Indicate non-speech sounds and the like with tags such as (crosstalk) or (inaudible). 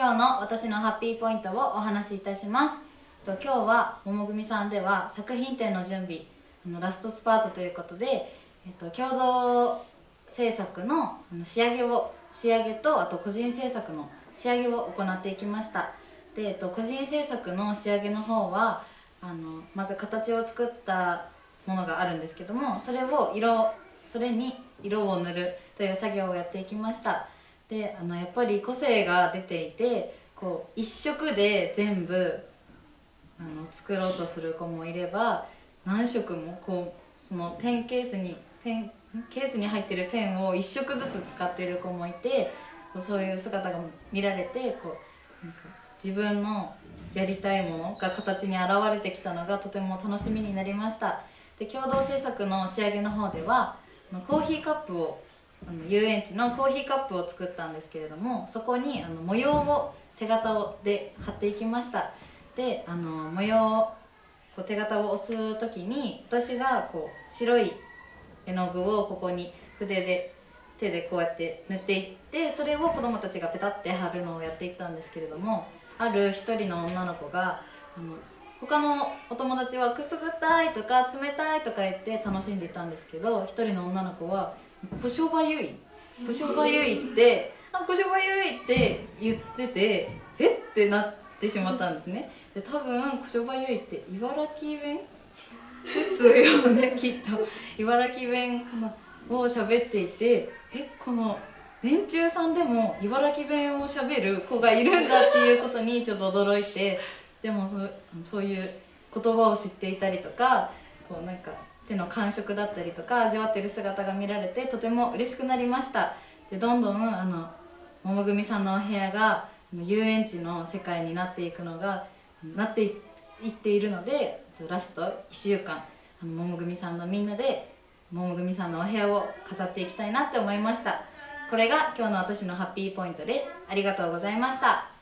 今日の私のハッピーポイントをお話しいたします。と今日は桃組さんでは作品展の準備あのラストスパートということで、えっと、共同制作のあの仕上げを仕上げとあと個人制作の仕上げを行っていきました。で、えっと、個人制作の仕上げの方はあのまず形を作ったものがあるんですけどもそれを色それに色を塗るという作業をやっていきました。であのやっぱり個性が出ていてこう一色で全部あの作ろうとする子もいれば何色もこうそのペンケースにペンケースに入ってるペンを1色ずつ使っている子もいてこうそういう姿が見られてこうなんか自分のやりたいものが形に現れてきたのがとても楽しみになりました。で共同制作の仕上げの方ではコーヒーカップをあの遊園地のコーヒーカップを作ったんですけれどもそこにあの模様を手形で貼っていきました。であの模様こう手形を押す時に私がこう白い絵の具をここに筆で手でこうやって塗っていってそれを子どもたちがペタって貼るのをやっていったんですけれどもある一人の女の子があの他のお友達はくすぐったいとか冷たいとか言って楽しんでいたんですけど一人の女の子は「小商売ゆい」「小商売ゆい」って「あ小商売ゆい」って言っててえ？ってなってしまったんですね。で多分小商売ゆいって茨城弁？ですよね (laughs) きっと。茨城弁かなを喋っていてえ？この年中さんでも茨城弁をしゃべる子がいるんだっていうことにちょっと驚いてでもそそういう言葉を知っていたりとかこうなんか手の感触だったりとか味わってる姿が見られてとても嬉しくなりました。でどんどんあの桃組さんのお部屋が遊園地の世界になっていくのがなっていっているのでラスト1週間あの桃組さんのみんなで桃組さんのお部屋を飾っていきたいなって思いました。これが今日の私のハッピーポイントです。ありがとうございました。